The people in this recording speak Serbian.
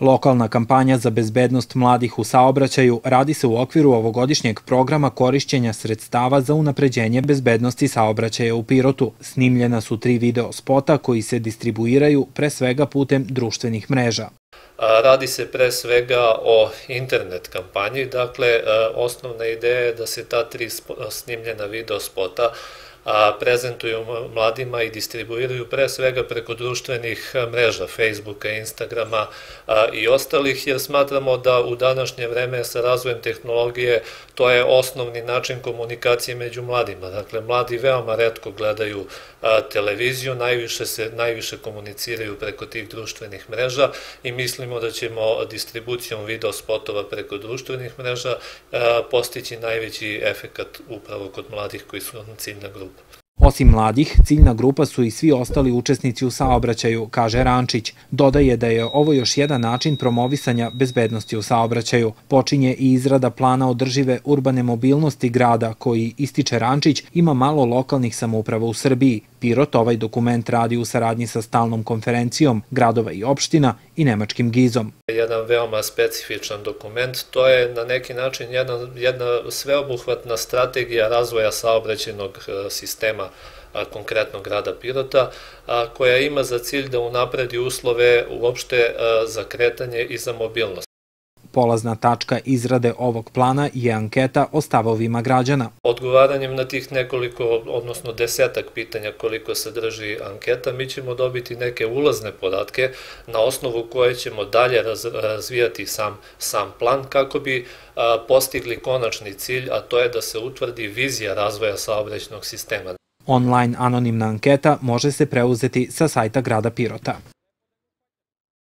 Lokalna kampanja za bezbednost mladih u saobraćaju radi se u okviru ovogodišnjeg programa korišćenja sredstava za unapređenje bezbednosti saobraćaja u Pirotu. Snimljena su tri video spota koji se distribuiraju pre svega putem društvenih mreža. Radi se pre svega o internet kampanji, dakle osnovna ideja je da se ta tri snimljena video spota prezentuju mladima i distribuiraju pre svega preko društvenih mreža, Facebooka, Instagrama i ostalih, jer smatramo da u današnje vreme sa razvojem tehnologije to je osnovni način komunikacije među mladima. Dakle, mladi veoma redko gledaju televiziju, najviše se najviše komuniciraju preko tih društvenih mreža i mislimo da ćemo distribucijom video spotova preko društvenih mreža postići najveći efekat upravo kod mladih koji su ciljna grupa. Osim mladih, ciljna grupa su i svi ostali učesnici u saobraćaju, kaže Rančić. Dodaje da je ovo još jedan način promovisanja bezbednosti u saobraćaju. Počinje i izrada plana održive urbane mobilnosti grada, koji, ističe Rančić, ima malo lokalnih samouprava u Srbiji. Pirot ovaj dokument radi u saradnji sa stalnom konferencijom gradova i opština i nemačkim gizom. Jedan veoma specifičan dokument, to je na neki način jedna, jedna sveobuhvatna strategija razvoja saobraćenog e, sistema konkretno grada Pirota, koja ima za cilj da unapredi uslove uopšte e, za kretanje i za mobilnost. Polazna tačka izrade ovog plana je anketa o stavovima građana. Odgovaranjem na tih nekoliko, odnosno desetak pitanja koliko sadrži anketa, mi ćemo dobiti neke ulazne podatke na osnovu koje ćemo dalje razvijati sam, sam plan kako bi postigli konačni cilj, a to je da se utvrdi vizija razvoja saobraćnog sistema. Online anonimna anketa može se preuzeti sa sajta grada Pirota.